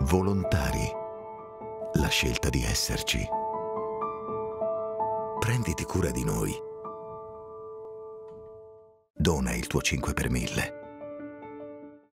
Volontari. La scelta di esserci. Prenditi cura di noi. Dona il tuo 5 per 1000.